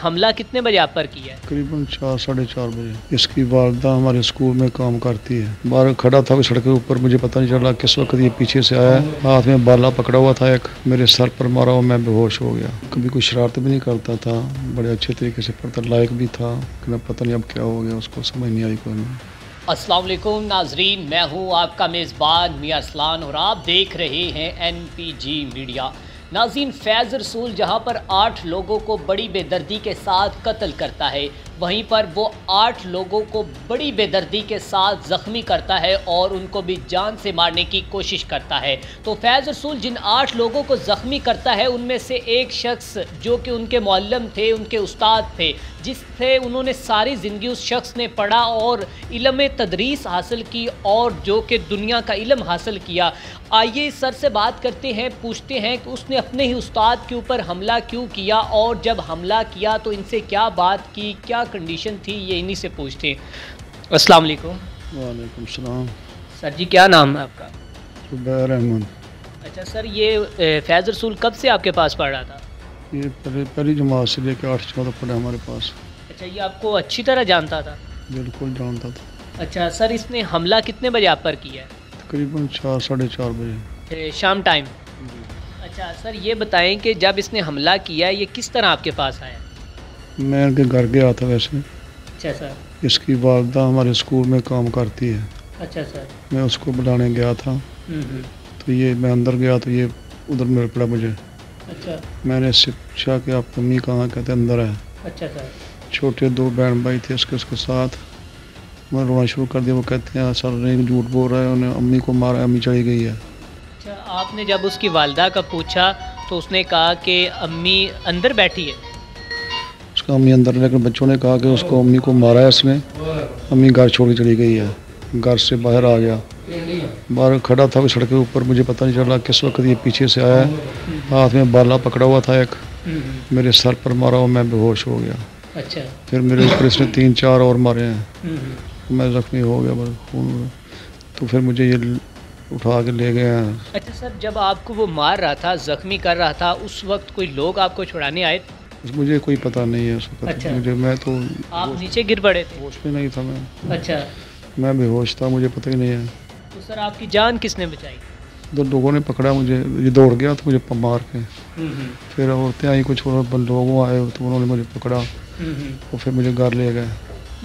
हमला कितने बजे आप पर किया है? करीबन चार साढ़े चार बजे। इसकी वालदा हमारे स्कूल में काम करती है। बाहर खड़ा था सड़क के ऊपर मुझे पता नहीं चला किस वक्त ये पीछे से आया। हाथ में बाला पकड़ा हुआ था एक। मेरे सर पर मारा हुआ मैं बेहोश हो गया। कभी कोई शरारत भी नहीं करता था। बड़े अच्छे तरीके से पढ़ता लायक भी था। कि पता नहीं अब क्या हो गया उसको समझ नहीं आई कोई। नहीं अस्सलाम नाजरीन मैं हूँ आपका मेज़बान मियाँ असलान और आप देख रहे हैं एन पी जी मीडिया। नाजीन फैज़ रसूल जहाँ पर आठ लोगों को बड़ी बेदर्दी के साथ कत्ल करता है। वहीं पर वो आठ लोगों को बड़ी बेदर्दी के साथ ज़ख्मी करता है और उनको भी जान से मारने की कोशिश करता है। तो फैज़ रसूल, जिन आठ लोगों को ज़ख्मी करता है, उनमें से एक शख्स जो कि उनके मौलम थे, उनके उस्ताद थे जिससे उन्होंने सारी ज़िंदगी उस शख्स ने पढ़ा और इलम तदरीस हासिल की और जो कि दुनिया का इलम हासिल किया। आइए इस सर से बात करते हैं, पूछते हैं कि उसने अपने ही उस्ताद के ऊपर हमला क्यों किया और जब हमला किया तो इनसे क्या बात की, क्या कंडीशन थी ये इन्हीं से पूछते हैं। अस्सलाम वालेकुम। वालेकुम सलाम। सर जी क्या नाम है आपका? जुबैर अहमद अच्छा सर ये फैज़ रसूल कब से आपके पास पढ़ रहा था? ये पहले पहली जमात से लेकर आठ चौदह पढ़े हमारे पास। अच्छा ये आपको अच्छी तरह जानता था? बिल्कुल जानता था। अच्छा सर इसने हमला कितने बजे आप पर किया है? तकरीबन चार साढ़े चार बजे। शाम टाइम अच्छा सर ये बताएँ कि जब इसने हमला किया ये किस तरह आपके पास आया? मैं इनके घर गया था वैसे। अच्छा सर इसकी वालदा हमारे स्कूल में काम करती है। अच्छा सर मैं उसको बुलाने गया था। हम्म, हम्म, तो ये मैं अंदर गया तो ये उधर मिल पड़ा मुझे। अच्छा। मैंने इससे पूछा कि आप मम्मी कहाँ कहते अंदर है। अच्छा सर छोटे दो बहन भाई थे उसके उसके साथ। मैं रोना शुरू कर दिया। वो कहते हैं सर नहीं झूठ बोल रहा है। उन्हें अम्मी को मारा अम्मी चली गई है। अच्छा आपने जब उसकी वालदा का पूछा तो उसने कहा कि अम्मी अंदर बैठी है? उसका अम्मी अंदर लेकिन बच्चों ने कहा कि उसको अम्मी को मारा है इसने। अम्मी घर छोड़ के चली गई है। घर से बाहर आ गया। बाहर खड़ा था सड़क के ऊपर मुझे पता नहीं चला किस वक्त ये पीछे से आया हाथ में बाला पकड़ा हुआ था एक। मेरे सर पर मारा हुआ मैं बेहोश हो गया। अच्छा। फिर मेरे ऊपर इसने तीन चार और मारे हैं। हम्म, मैं जख्मी हो गया बस खून तो फिर मुझे ये उठा के ले गए हैं। अच्छा सर जब आपको वो मार रहा था जख्मी कर रहा था उस वक्त कोई लोग आपको छुड़ाने आए? मुझे कोई पता नहीं है उस वक्त अच्छा। मुझे मैं तो आप नीचे गिर पड़े थे? होश में नहीं था मैं। अच्छा। मैं बेहोश था मुझे पता ही नहीं है। तो सर आपकी जान किसने बचाई? दो लोगों ने पकड़ा मुझे। ये दौड़ गया तो मुझे मार के। हम्म, फिर औरतें आई कुछ और लोग आए तो उन्होंने मुझे पकड़ा। हम्म, और फिर मुझे घर ले गए।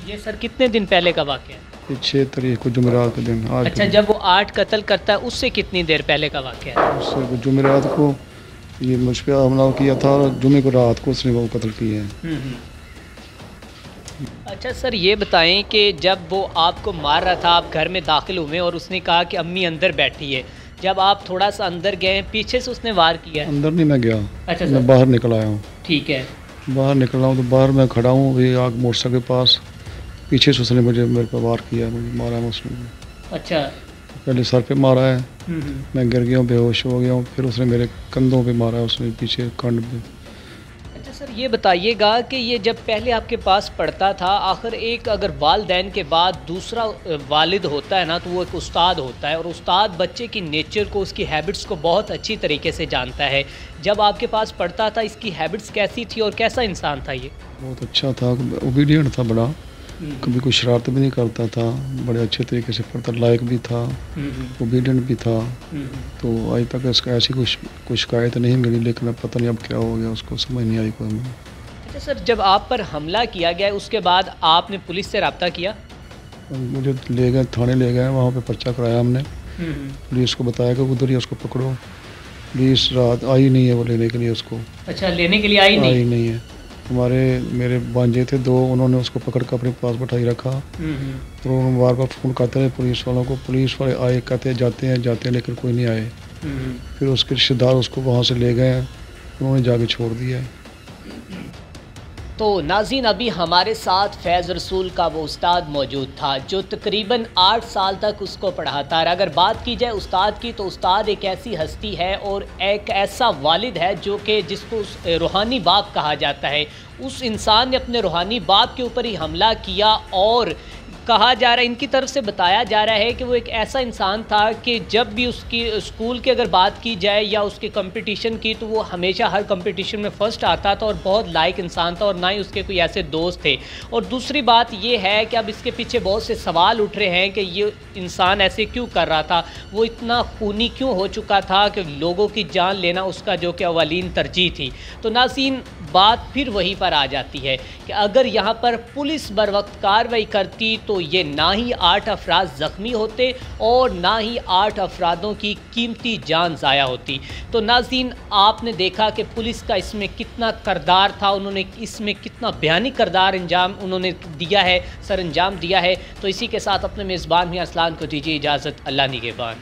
ये सर कितने दिन पहले का वाक़ है? ये छः तारीख को जुमेरात के दिन आज अच्छा जब वो आठ कत्ल करता है उससे कितनी देर पहले का वाक़ है? उससे जुमेरात को ये मुझ पर हमला किया था और जुमे को रात को उसने वो कत्ल किए हैं। अच्छा सर ये बताएँ कि जब वो आपको मार रहा था आप घर में दाखिल हुए और उसने कहा कि अम्मी अंदर बैठी है जब आप थोड़ा सा अंदर गए पीछे से उसने वार किया? अंदर नहीं मैं गया। अच्छा मैं बाहर निकल आया हूँ। ठीक है। बाहर निकला हूँ तो बाहर मैं खड़ा हूँ वही आग मोटरसाइकिल के पास पीछे से उसने मुझे मेरे पर वार किया मुझे मारा उसने। अच्छा पहले सर पे मारा है। हम्म, हम्म। मैं गिर गया हूँ बेहोश हो गया हूँ फिर उसने मेरे कंधों पे मारा है उसने पीछे कंड पे। अच्छा सर ये बताइएगा कि ये जब पहले आपके पास पढ़ता था आखिर एक अगर वालदेन के बाद दूसरा वालिद होता है ना तो वो एक उस्ताद होता है और उस्ताद बच्चे की नेचर को उसकी हैबिट्स को बहुत अच्छी तरीके से जानता है। जब आपके पास पढ़ता था इसकी हैबिट्स कैसी थी और कैसा इंसान था ये? बहुत अच्छा था ओबीडियंट था बड़ा। कभी कोई शरारत भी नहीं करता था बड़े अच्छे तरीके से पढ़ता लायक भी था ओबीडियंट भी था। तो आज तक इसका ऐसी कुछ कोई शिकायत नहीं मिली लेकिन अब पता नहीं अब क्या हो गया उसको समझ नहीं आई कोई। हमें। अच्छा सर जब आप पर हमला किया गया उसके बाद आपने पुलिस से रबता किया? मुझे ले गए थाने ले गए वहाँ पे पर्चा कराया हमने। पुलिस को बताया कि उधर ही उसको पकड़ो। पुलिस रात आई नहीं है वो लेने के लिए उसको। अच्छा लेने के लिए आई आई नहीं नहीं है। हमारे मेरे भांजे थे दो उन्होंने उसको पकड़ कर अपने पास बैठाई रखा। और उन्होंने बार बार फ़ोन करते रहे पुलिस वालों को। पुलिस वाले आए कहते हैं जाते हैं जाते हैं लेकिन कोई नहीं आए। फिर उसके रिश्तेदार उसको वहाँ से ले गए उन्होंने जाके छोड़ दिया। है तो नाजीन, अभी हमारे साथ फैज़ रसूल का वो उस्ताद मौजूद था, जो तकरीबन आठ साल तक उसको पढ़ाता रहा। अगर बात की जाए उस्ताद की तो उस्ताद एक ऐसी हस्ती है और एक ऐसा वालिद है जो कि जिसको रूहानी बाप कहा जाता है। उस इंसान ने अपने रूहानी बाप के ऊपर ही हमला किया और कहा जा रहा है, इनकी तरफ़ से बताया जा रहा है कि वो एक ऐसा इंसान था कि जब भी उसकी, स्कूल की अगर बात की जाए या उसके कंपटीशन की तो वो हमेशा हर कंपटीशन में फ़र्स्ट आता था और बहुत लायक इंसान था और ना ही उसके कोई ऐसे दोस्त थे। और दूसरी बात ये है कि अब इसके पीछे बहुत से सवाल उठ रहे हैं कि ये इंसान ऐसे क्यों कर रहा था? वो इतना खूनी क्यों हो चुका था कि लोगों की जान लेना उसका जो कि अवालीन तरजीह थी? तो नाजीन बात फिर वहीं पर आ जाती है कि अगर यहाँ पर पुलिस बर वक्त कार्रवाई करती तो ये ना ही आठ अफराद ज़ख्मी होते और ना ही आठ अफरादों की कीमती जान ज़ाया होती। तो नाजीन आपने देखा कि पुलिस का इसमें कितना करदार था, उन्होंने इसमें कितना बयानी करदार अंजाम उन्होंने दिया है, सर अंजाम दिया है। तो इसी के साथ अपने मेज़बान मियाँ असलान को दीजिए इजाज़त, अल्लाह निगेबान